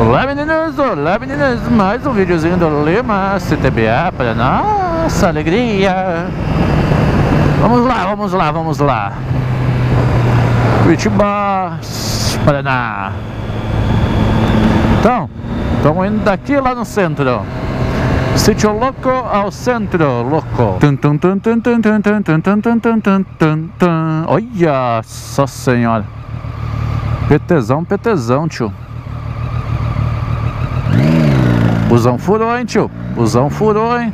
Olá meninos, olá meninas, mais um videozinho do Lima CTBA para nossa alegria Vamos lá, vamos lá, vamos lá Curitiba, Paraná Então, estamos indo daqui lá no centro Sítio Louco ao centro, louco. Olha só senhora. PTzão, PTzão, tio. Busão furou, hein, tio. Busão furou, hein.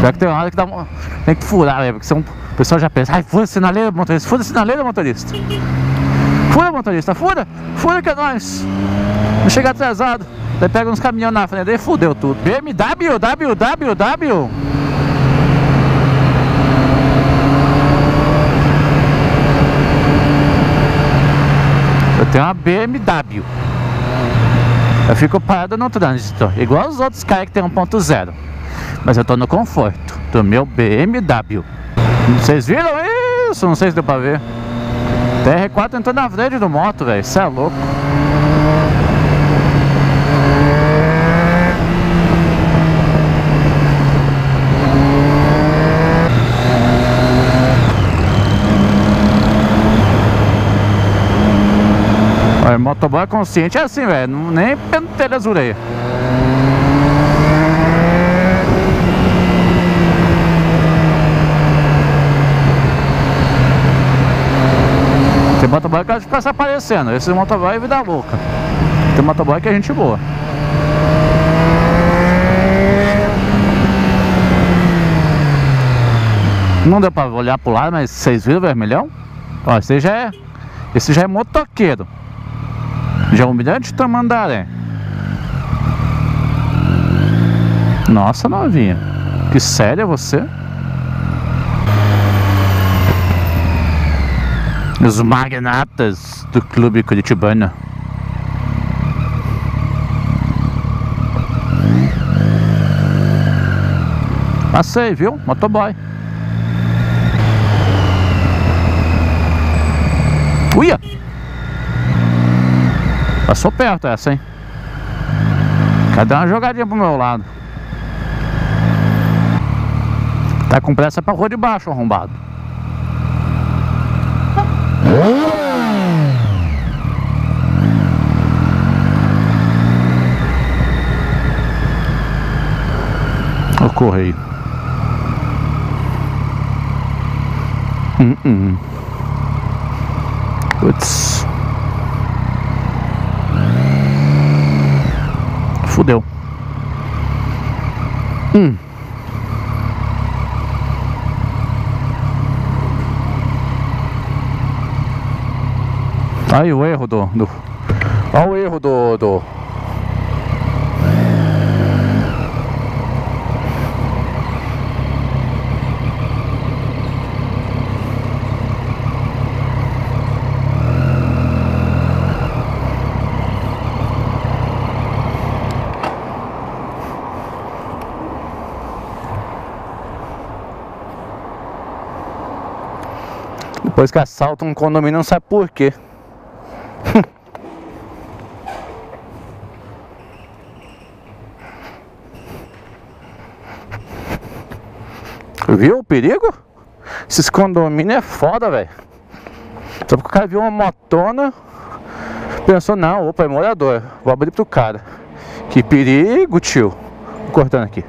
Pior que tem uma hora que dá tem que furar, velho, porque senão o pessoal já pensa, ai, fura sinaleira, motorista, fura sinaleira, motorista. Fura, motorista, fura, fura que é nóis. Não chega atrasado. Daí pega uns caminhões na frente, daí fudeu tudo. BMW, W, W, W. Tenho uma BMW. Eu fico parado no trânsito, igual os outros caras que tem 1.0. Mas eu tô no conforto do meu BMW. Vocês viram isso? Não sei se deu pra ver. TR4 entrou na frente do moto, velho. Isso é louco. Olha, motoboy consciente é assim, velho. Nem pentelha as orelhas. Tem motoboy que fica se aparecendo. Esse motoboy é vida louca. Tem motoboy que é gente boa. Não deu pra olhar pro lado, mas vocês viram o vermelhão? Ó, esse já é. Esse já é motoqueiro. Já humilhante tamandaré. Nossa novinha. Que séria você? Os magnatas do clube curitibano. Passei, viu? Motoboy. Uia! Passou perto essa, hein? Cadê uma jogadinha pro meu lado? Tá com pressa pra rua de baixo, arrombado. O correio. Hum, hum. Putz. Fudeu. Hum. Aí o erro do, do... Olha o erro do, do... Depois que assalta um condomínio não sabe por quê. Viu o perigo? Esses condomínios é foda, velho. Só porque o cara viu uma motona, pensou, não, opa, é morador, vou abrir pro cara. Que perigo, tio. Cortando aqui.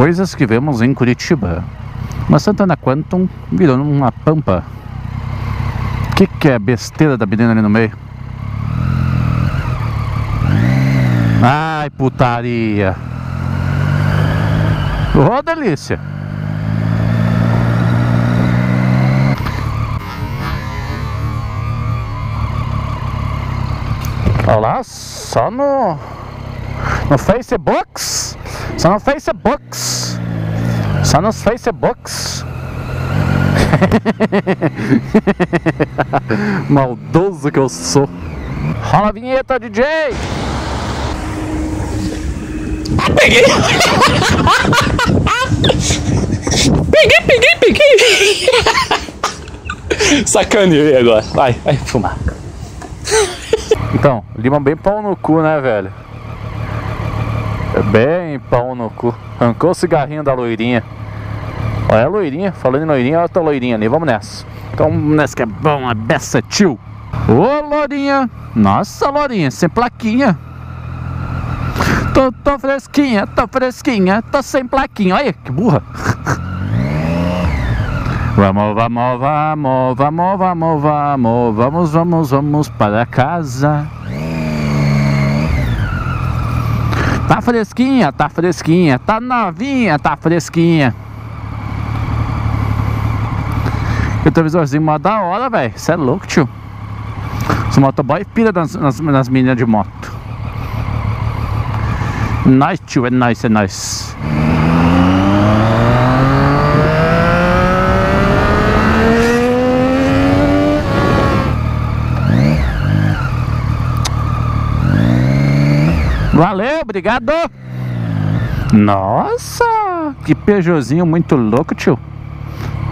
Coisas que vemos em Curitiba. Uma Santana Quantum virou uma pampa. O que, que é besteira da menina ali no meio? Ai, putaria. Ô, oh, delícia. Olha lá, só no, no Facebook Só no Facebooks. Só nos Facebooks. Maldoso que eu sou. Rola a vinheta, DJ! Peguei! peguei, peguei, peguei! Sacaneei agora. Vai, vai fumar. Então, limão bem pau no cu, né, velho? É bem pau no cu. Arrancou o cigarrinho da loirinha. Olha a loirinha, falando em loirinha, olha a tua loirinha ali, vamos nessa. Então, nessa que é bom, a beça tio. Ô, loirinha. Nossa, loirinha, sem plaquinha. Tô, tô fresquinha, tô fresquinha, tô sem plaquinha. Olha que burra. Vamos, vamos, vamos, vamos, vamos, vamos, vamos, vamos, vamos para casa. Tá fresquinha, tá fresquinha, tá novinha, tá fresquinha. O televisorzinho mó da hora, velho. Você é louco, tio. Os motoboy pira nas, nas, nas meninas de moto. Nice, tio, é nice, é nice. Obrigado. Nossa, que Peugeotzinho muito louco, tio.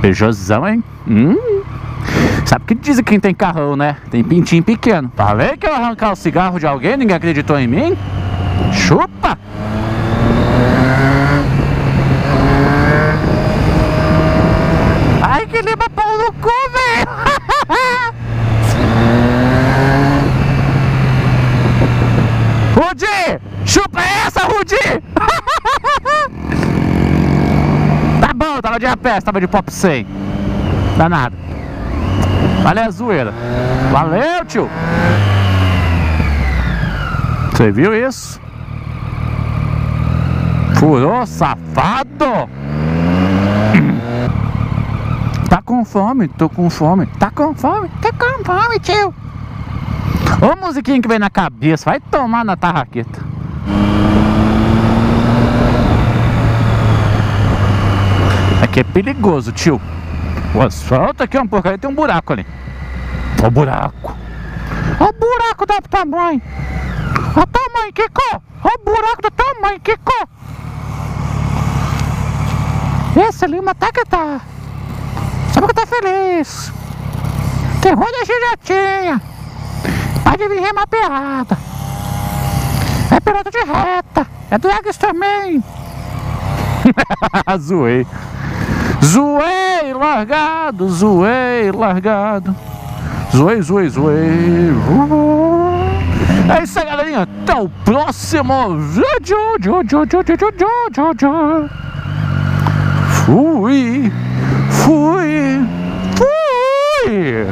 Peugeotzão, hein? Hum. Sabe que dizem quem tem carrão, né? Tem pintinho pequeno. Falei que eu arrancar o cigarro de alguém, ninguém acreditou em mim? Chupa! Ai, que lima pau no cu, velho! Rudi! Chupa essa, Rudi! tá bom, tava de rapé, tava de pop 100. Danado. Valeu a zoeira. Valeu, tio! Você viu isso? Furou, safado! Tá com fome? Tô com fome. Tá com fome? Tá com fome, tio! Ô musiquinha que vem na cabeça, vai tomar na tarraqueta. Aqui é perigoso, tio. O asfalto aqui é um porcaria, tem um buraco ali. Ó o buraco. Ó o buraco do tamanho. Ó o tamanho, Kiko. Ó o buraco do tamanho, Kiko. Esse Lima até que tá. Sabe que tô feliz. Terror da giretinha. Pode vir remapeada é piloto de reta, é do Eggs também. zoei. Zoei largado, zoei largado. Zoei, zoei, zoei. É isso aí, galerinha. Até o próximo vídeo. Fui, fui, fui.